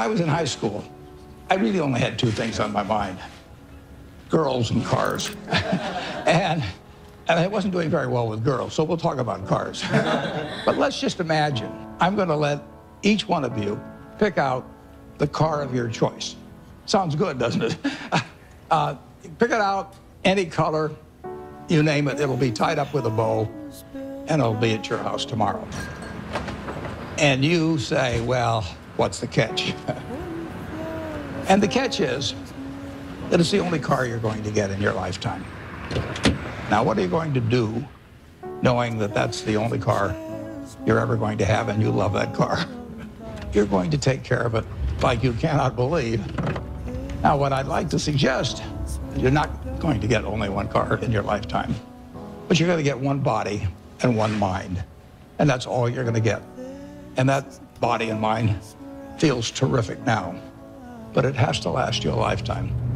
When I was in high school, I really only had two things on my mind girls and cars. and, and I wasn't doing very well with girls, so we'll talk about cars. but let's just imagine I'm going to let each one of you pick out the car of your choice. Sounds good, doesn't it? Uh, pick it out, any color, you name it, it'll be tied up with a bow, and it'll be at your house tomorrow. And you say, well, what's the catch? and the catch is that it's the only car you're going to get in your lifetime. Now, what are you going to do knowing that that's the only car you're ever going to have and you love that car? You're going to take care of it like you cannot believe. Now, what I'd like to suggest, you're not going to get only one car in your lifetime, but you're going to get one body and one mind. And that's all you're going to get. And that body and mind feels terrific now, but it has to last you a lifetime.